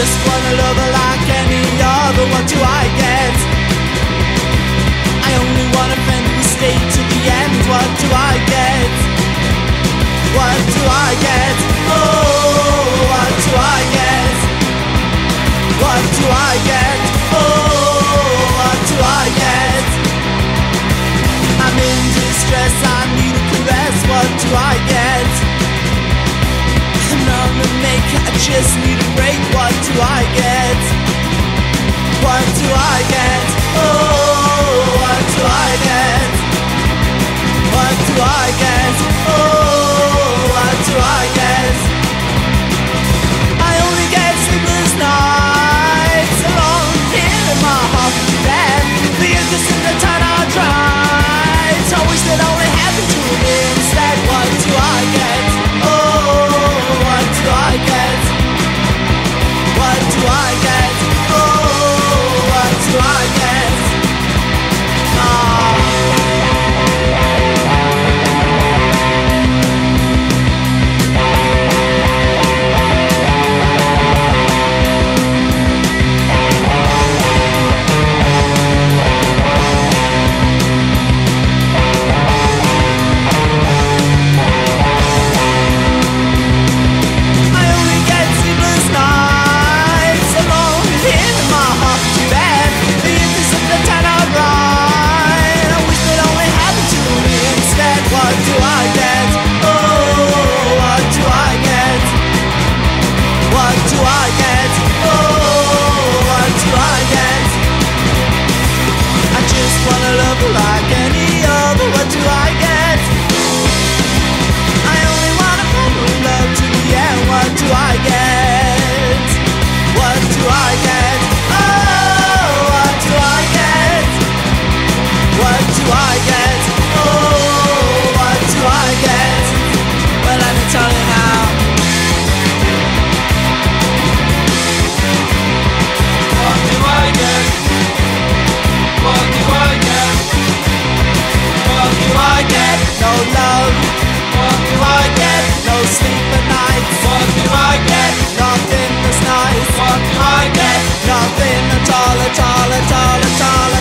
just want a lover like any other. What do I get? I only want a friend who stayed to the end. What do I get? What do I get? Oh, what do I get? What do I get? Oh, what do I get? I'm in distress. I need a caress. What do I get? I'm on the make. I just need a break. I get nothing at all, at all, at all, at all.